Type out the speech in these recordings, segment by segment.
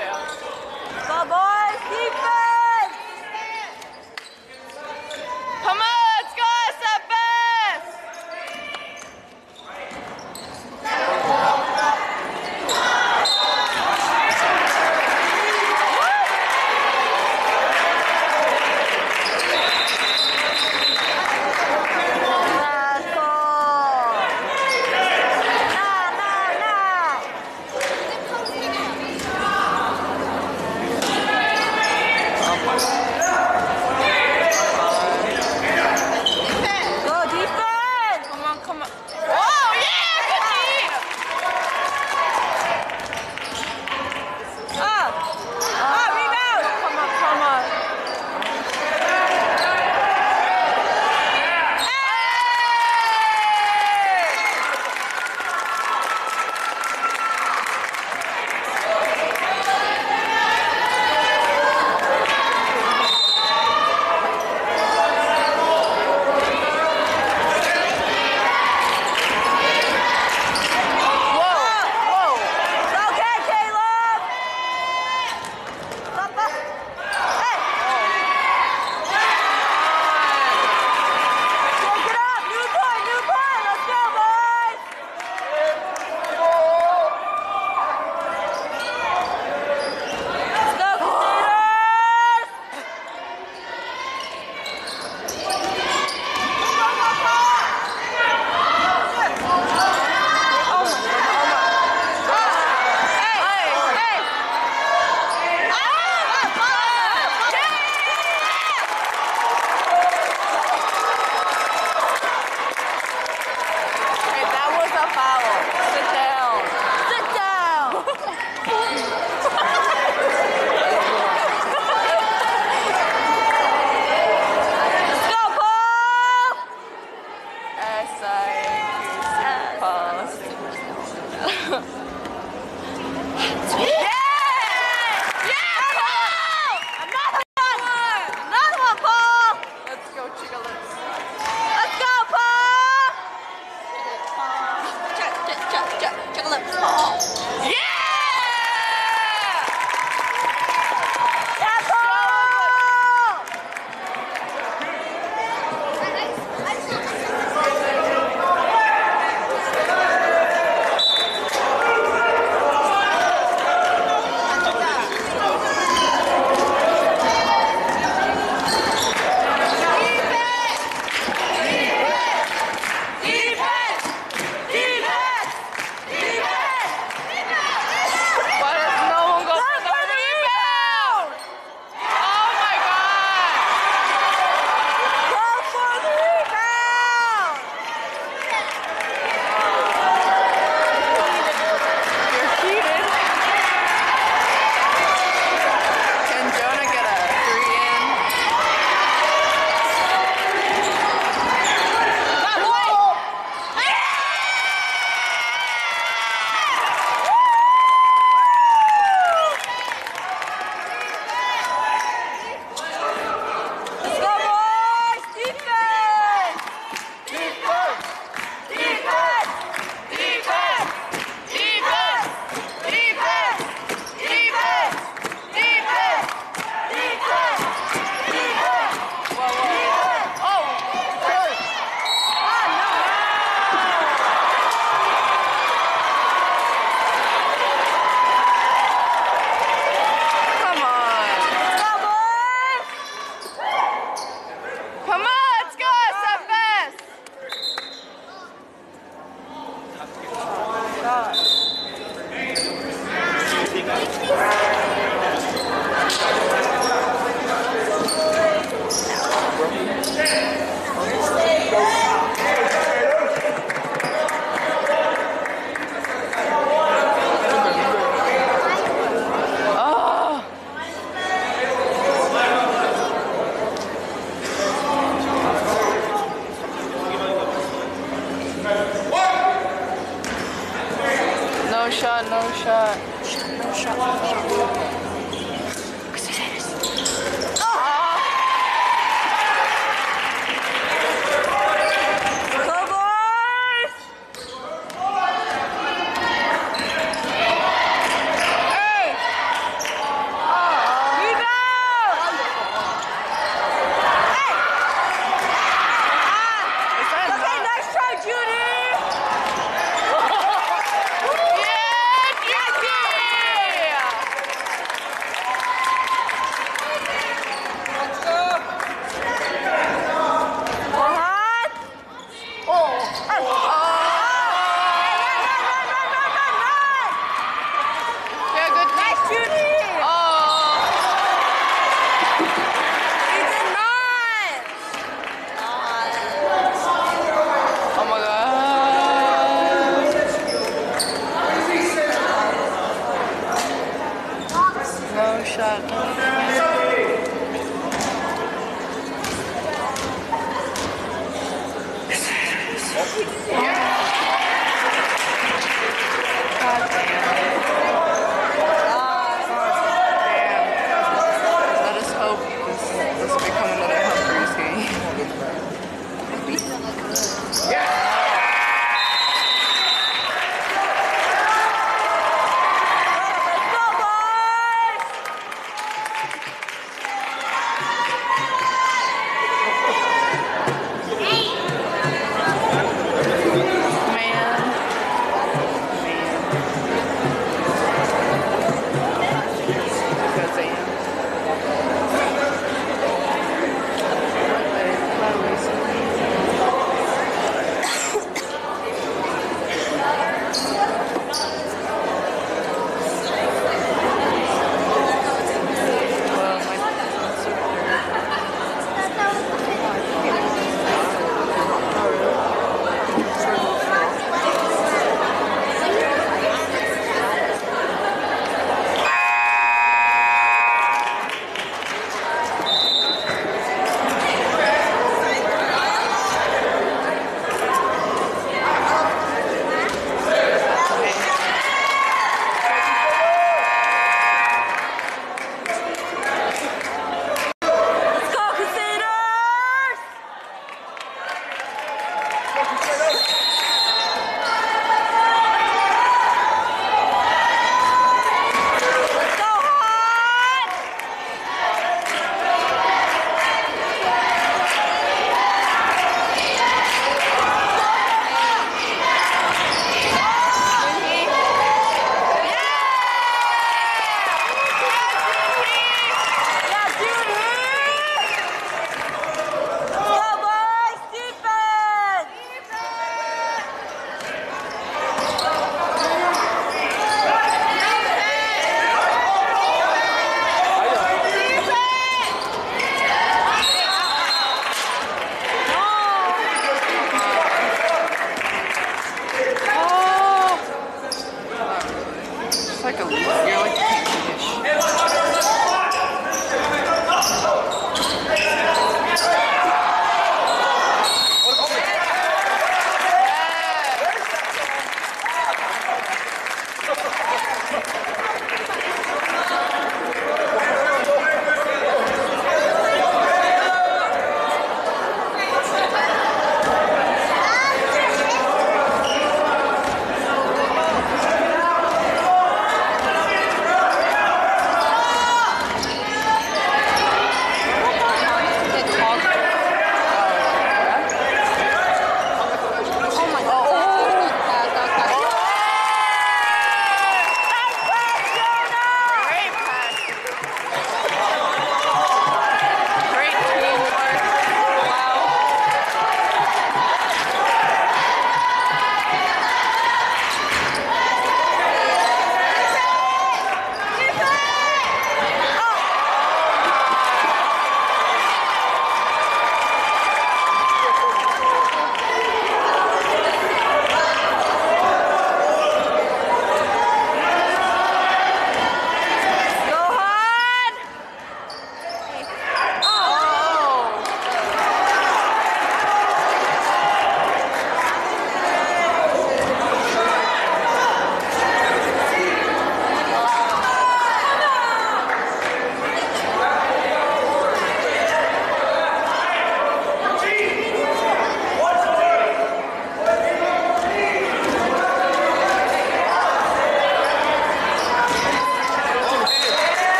dela. Cowboy Fever!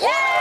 Yeah!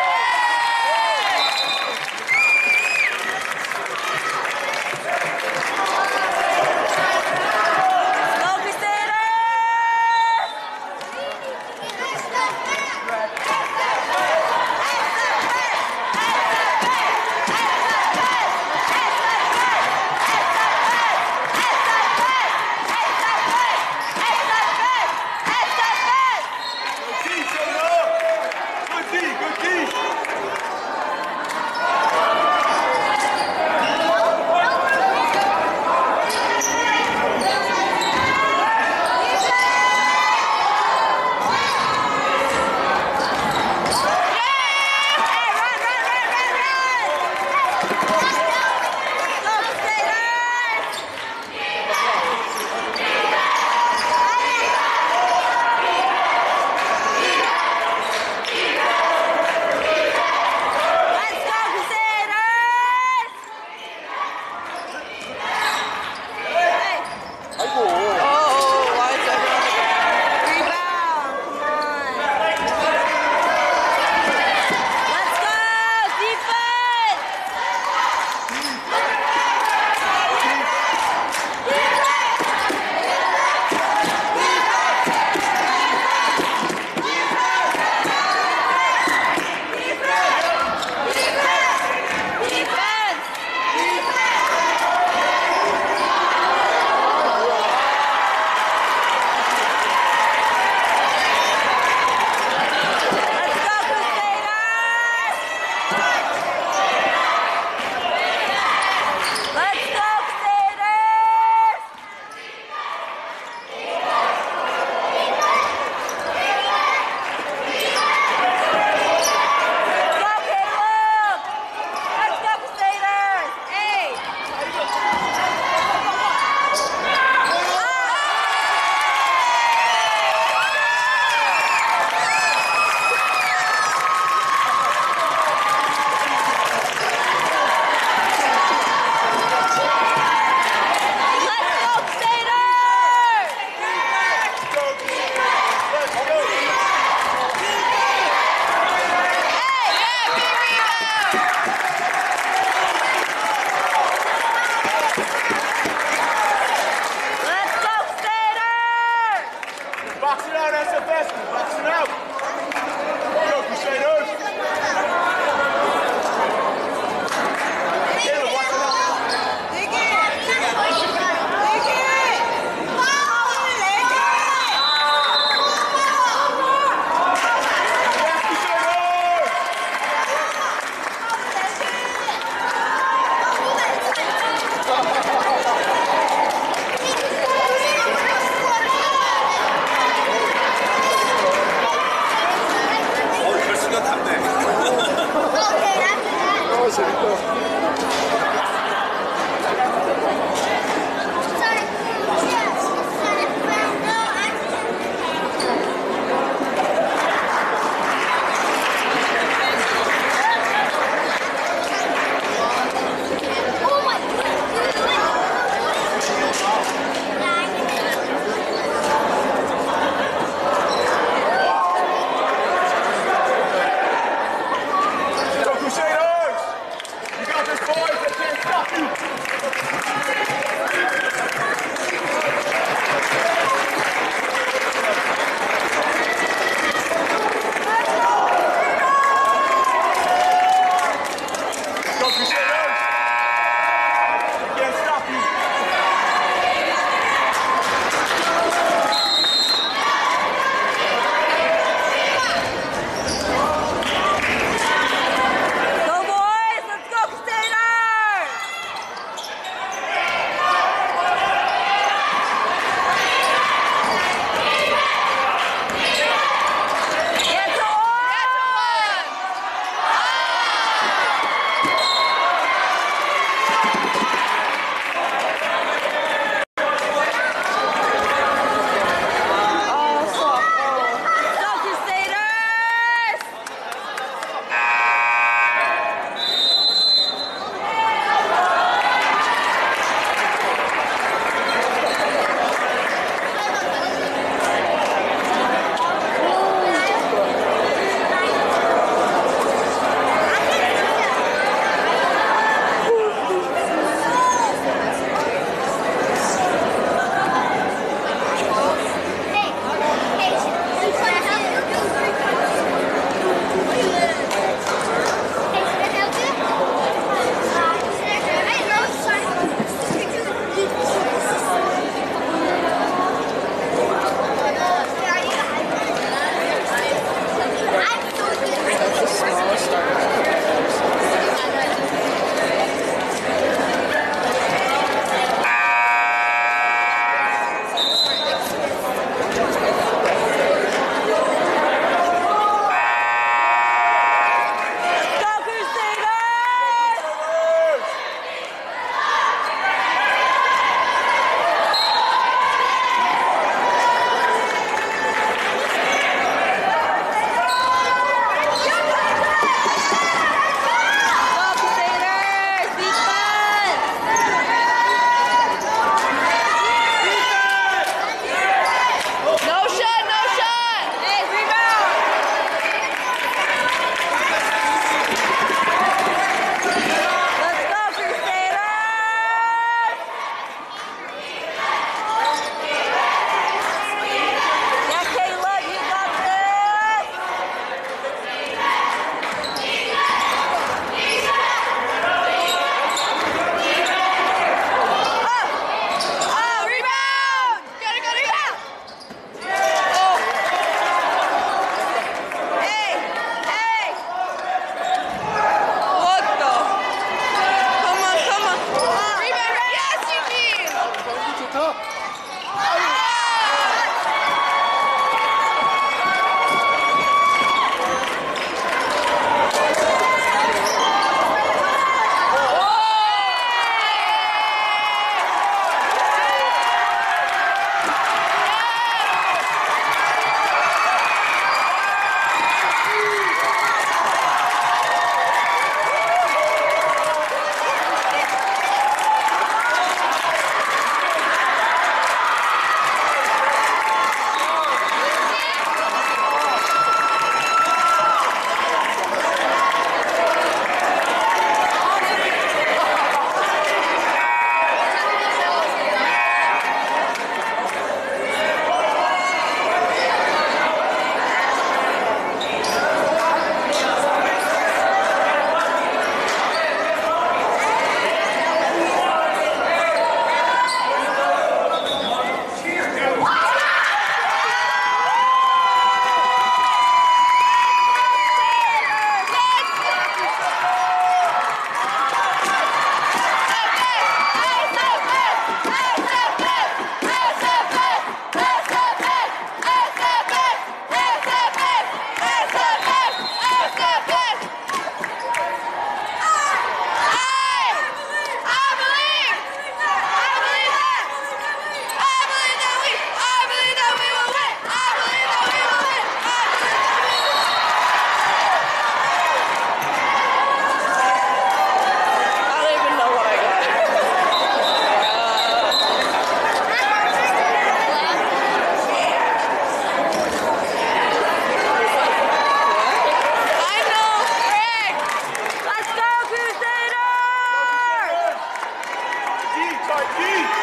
Keith!